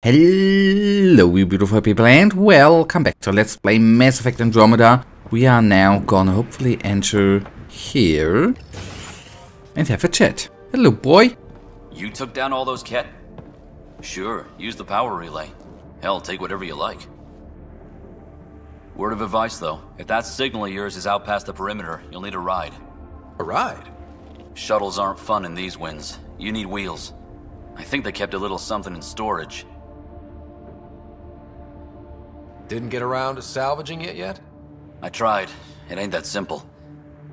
Hello, you beautiful people, and welcome back to Let's Play Mass Effect Andromeda. We are now gonna hopefully enter here and have a chat. Hello, boy. You took down all those kett? Sure, use the power relay. Hell, take whatever you like. Word of advice, though. If that signal of yours is out past the perimeter, you'll need a ride. A ride? Shuttles aren't fun in these winds. You need wheels. I think they kept a little something in storage. Didn't get around to salvaging it yet? I tried. It ain't that simple.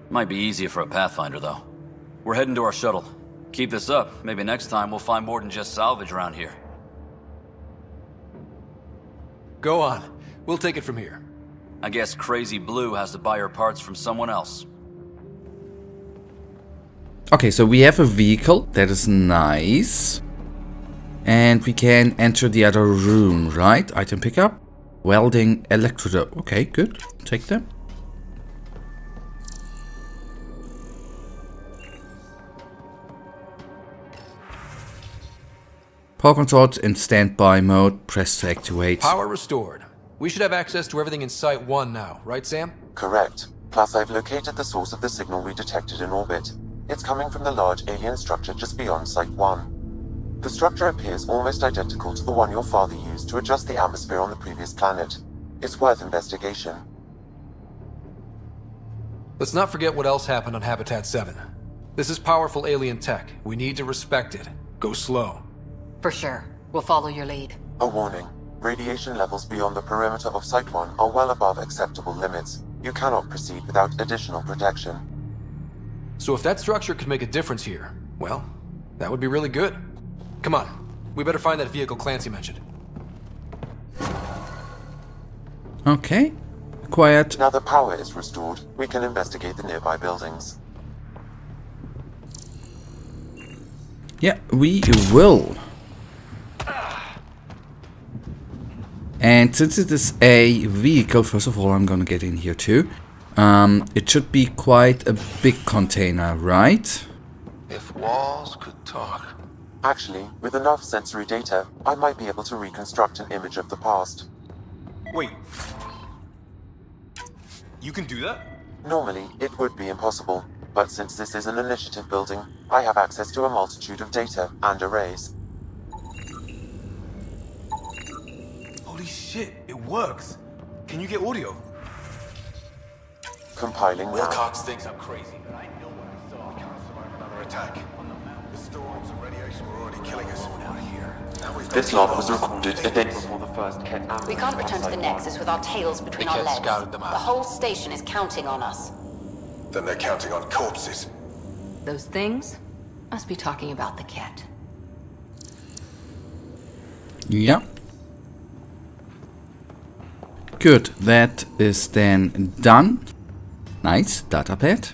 Might be easier for a Pathfinder, though. We're heading to our shuttle. Keep this up. Maybe next time we'll find more than just salvage around here. Go on. We'll take it from here. I guess Crazy Blue has to buy her parts from someone else. Okay, so we have a vehicle. That is nice. And we can enter the other room, right? Item pickup. Welding electrode. Okay, good. Take them. Power controls in standby mode. Press to activate. Power restored. We should have access to everything in Site 1 now, right, Sam? Correct. Plus, I've located the source of the signal we detected in orbit. It's coming from the large alien structure just beyond Site 1. The structure appears almost identical to the one your father used to adjust the atmosphere on the previous planet. It's worth investigation. Let's not forget what else happened on Habitat 7. This is powerful alien tech. We need to respect it. Go slow. For sure. We'll follow your lead. A warning. Radiation levels beyond the perimeter of Site 1 are well above acceptable limits. You cannot proceed without additional protection. So if that structure could make a difference here, well, that would be really good. Come on. We better find that vehicle Clancy mentioned. Okay. Quiet. Now the power is restored, we can investigate the nearby buildings. Yeah, we will. And since it is a vehicle, first of all, I'm gonna get in here too. Um, it should be quite a big container, right? If walls could talk. Actually, with enough sensory data, I might be able to reconstruct an image of the past. Wait. You can do that? Normally, it would be impossible, but since this is an initiative building, I have access to a multitude of data and arrays. Holy shit, it works. Can you get audio? Compiling now. Wilcox thinks I'm crazy, but I know what I saw. Can't survive another attack. This log was recorded a day before the first kett ambush We can't return to the Nexus with our tails between our legs. The whole station is counting on us. Then they're counting on corpses. Those things must be talking about the kett. Yeah. Good, that is then done. Nice, datapad.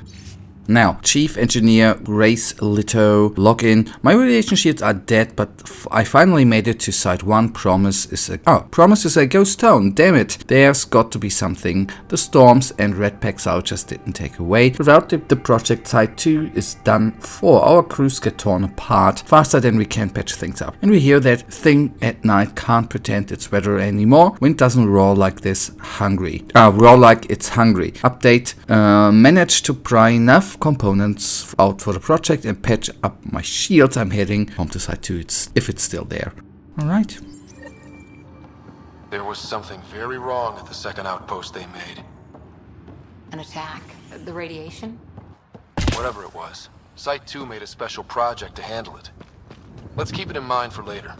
Now, Chief Engineer Grace Lito, login. My relationships are dead, but I finally made it to Site 1. Promise is a... Oh, Promise is a ghost town, damn it. There's got to be something. The storms and red packs out just didn't take away. Without it, the project Site 2 is done for. Our crews get torn apart faster than we can patch things up. And we hear that thing at night can't pretend it's weather anymore. Wind doesn't roar like this hungry. Uh, roar like it's hungry. Update. Uh, managed to pry enough components out for the project and patch up my shields. I'm heading home to Site 2 it's, if it's still there. Alright. There was something very wrong at the second outpost they made. An attack? The radiation? Whatever it was. Site 2 made a special project to handle it. Let's keep it in mind for later.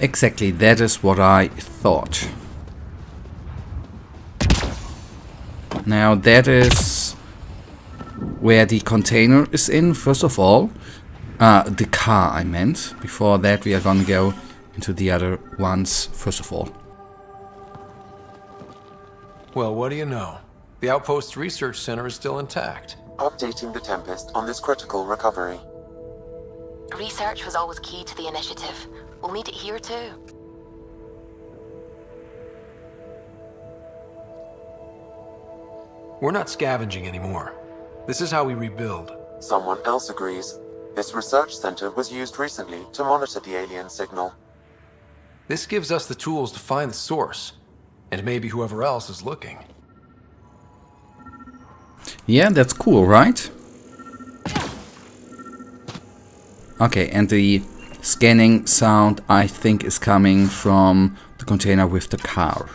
Exactly, that is what I thought. Now that is where the container is in, first of all. Uh, the car, I meant. Before that, we are gonna go into the other ones, first of all. Well, what do you know? The Outpost Research Center is still intact. Updating the Tempest on this critical recovery. Research was always key to the initiative. We'll need it here too. We're not scavenging anymore. This is how we rebuild. Someone else agrees. This research center was used recently to monitor the alien signal. This gives us the tools to find the source, and maybe whoever else is looking. Yeah, that's cool, right? Okay, and the scanning sound I think is coming from the container with the car.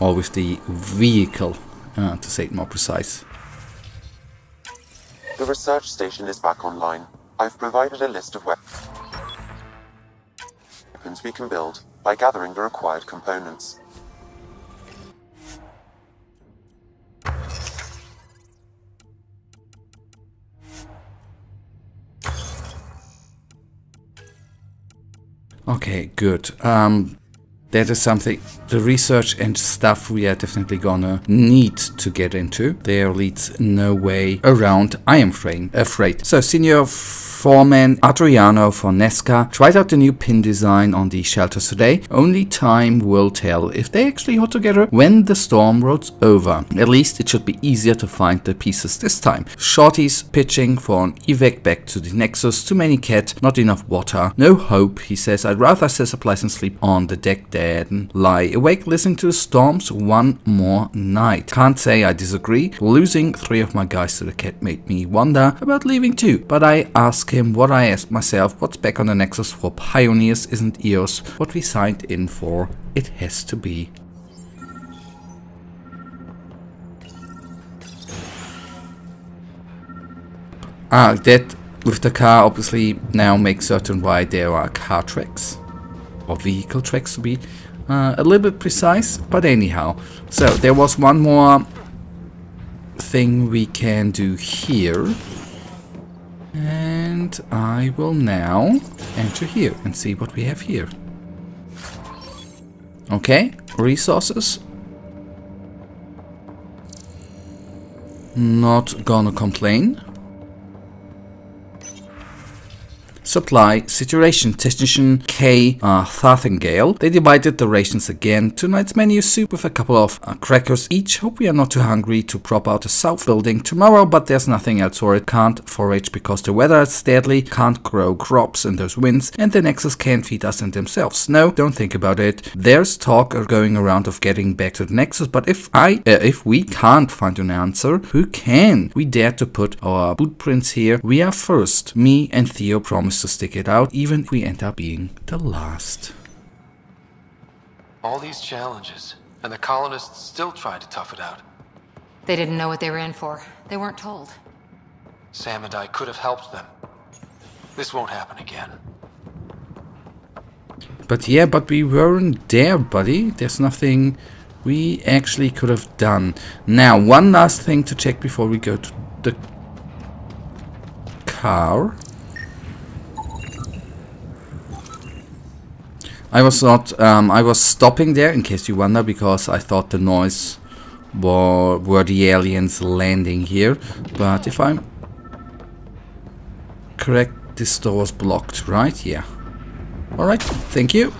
Or with the vehicle, uh, to say it more precise. The research station is back online. I've provided a list of weapons we can build by gathering the required components. Okay, good. Um, that is something, the research and stuff we are definitely gonna need to get into. There leads no way around, I am afraid. So, Senior Foreman Adriano Fornesca tried out the new pin design on the shelters today. Only time will tell if they actually hold together when the storm rolls over. At least it should be easier to find the pieces this time. Shorty's pitching for an evac back to the Nexus. Too many kett, not enough water. No hope, he says. I'd rather set supplies and sleep on the deck than lie awake listening to the storms one more night. Can't say I disagree. Losing three of my guys to the kett made me wonder about leaving too, but I ask what I asked myself, what's back on the Nexus for Pioneers isn't EOS what we signed in for, it has to be. Ah, that with the car obviously now makes certain why there are car tracks or vehicle tracks to be uh, a little bit precise, but anyhow. So there was one more thing we can do here. And I will now enter here and see what we have here. Okay, resources. Not gonna complain. Supply Situation Technician K. Uh, Thathengale. They divided the rations again. Tonight's menu soup with a couple of uh, crackers each. Hope we are not too hungry to prop out a south building tomorrow, but there's nothing else for it. Can't forage because the weather is deadly, can't grow crops in those winds, and the Nexus can't feed us and themselves. No, don't think about it. There's talk going around of getting back to the Nexus, but if I, uh, if we can't find an answer, who can? We dare to put our footprints here. We are first. Me and Theo promise to stick it out, even if we end up being the last. All these challenges, and the colonists still tried to tough it out. They didn't know what they were in for. They weren't told. Sam and I could have helped them. This won't happen again. But yeah, but we weren't there, buddy. There's nothing we actually could have done. Now, one last thing to check before we go to the car. I was not, um, I was stopping there in case you wonder because I thought the noise were, were the aliens landing here. But if I'm correct, this door was blocked, right? Yeah. Alright, thank you.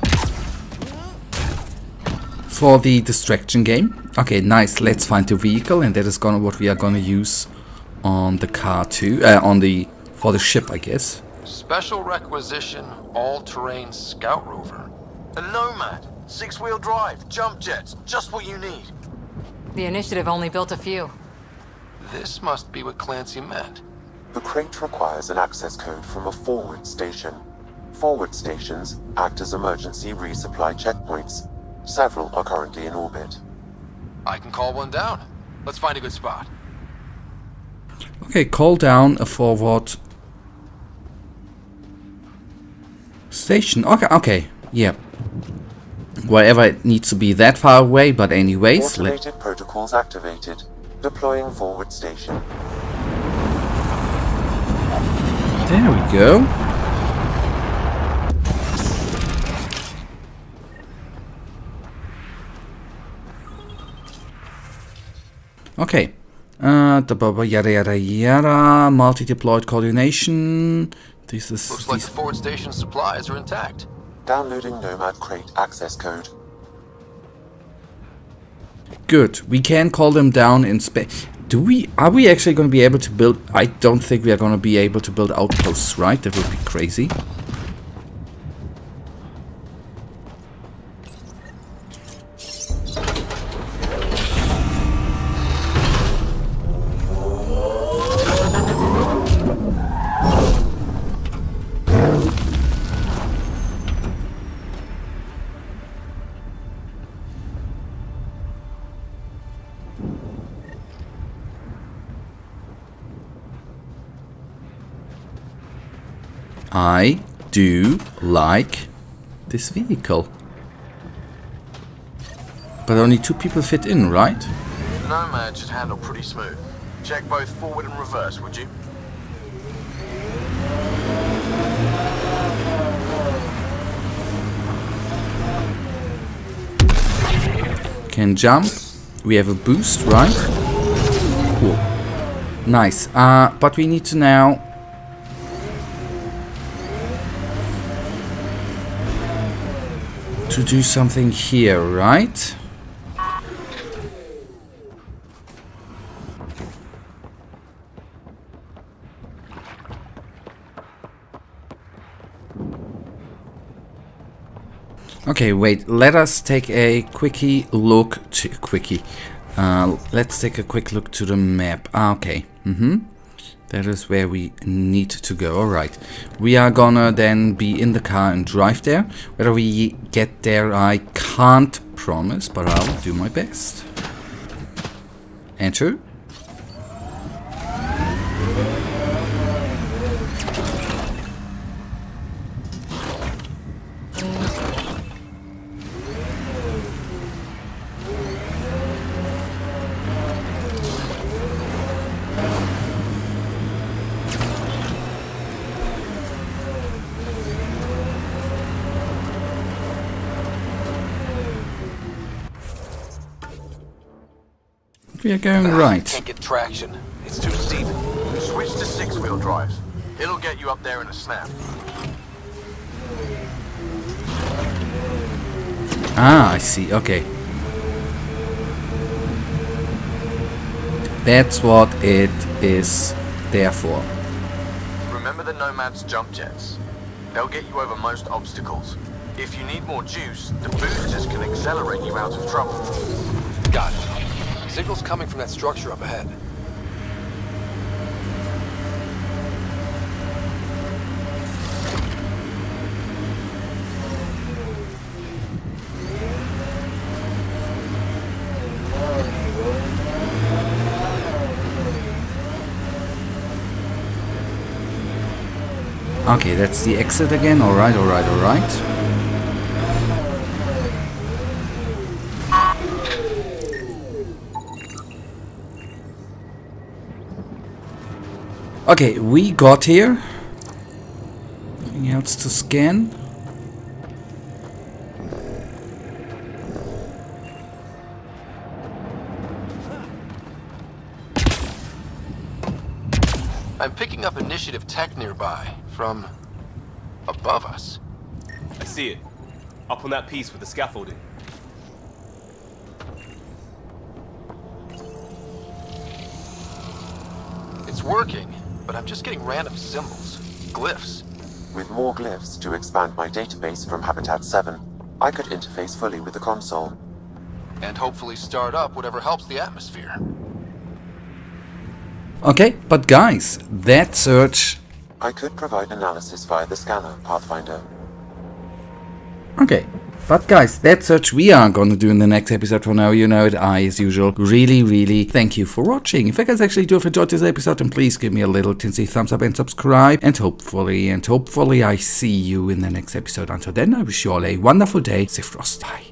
For the distraction game. Okay, nice. Let's find the vehicle and that is gonna what we are gonna use on the car too. Uh, on the, for the ship, I guess. Special requisition all-terrain scout rover. A Nomad. Six-wheel drive, jump jets, just what you need. The Initiative only built a few. This must be what Clancy meant. The crate requires an access code from a forward station. Forward stations act as emergency resupply checkpoints. Several are currently in orbit. I can call one down. Let's find a good spot. Okay, call down a forward station. Okay, okay, yeah wherever it needs to be that far away, but anyways... Automated protocols activated. Deploying forward station. There we go. Okay. Uh, the yada yada yada. Multi-deployed coordination. This is. Looks like the forward station supplies are intact. Downloading Nomad Crate access code. Good. We can call them down in space. Do we, are we actually going to be able to build, I don't think we are going to be able to build outposts, right? That would be crazy. I do like this vehicle. But only two people fit in, right? The Nomad should handle pretty smooth. Check both forward and reverse, would you? Can jump. We have a boost, right? Cool. Nice. Uh, but we need to now to do something here, right? Okay, wait, let us take a quickie look to quickie. Uh, let's take a quick look to the map. Ah, okay. Mm-hmm. That is where we need to go. Alright. We are gonna then be in the car and drive there. Whether we get there, I can't promise, but I'll do my best. Enter. We are going right. Can't get traction. It's too steep. Switch to six-wheel drive. It'll get you up there in a snap. Ah, I see. Okay. That's what it is there for. Remember the Nomad's jump jets? They'll get you over most obstacles. If you need more juice, the boosters can accelerate you out of trouble. Got it. Signal's coming from that structure up ahead. Okay, that's the exit again. Alright, alright, alright. Okay, we got here. Anything else to scan? I'm picking up initiative tech nearby, from above us. I see it. Up on that piece with the scaffolding. It's working, but I'm just getting random symbols, glyphs. With more glyphs to expand my database from Habitat 7, I could interface fully with the console. And hopefully start up whatever helps the atmosphere. Okay, but guys, that search... I could provide analysis via the scanner, Pathfinder. Okay, but guys, that search we are gonna do in the next episode for now, you know it, I, as usual, really, really thank you for watching. If you guys actually do have enjoyed this episode, then please give me a little tinsy thumbs up and subscribe, and hopefully, and hopefully I see you in the next episode. Until then, I wish you all a wonderful day, Sif Frosty.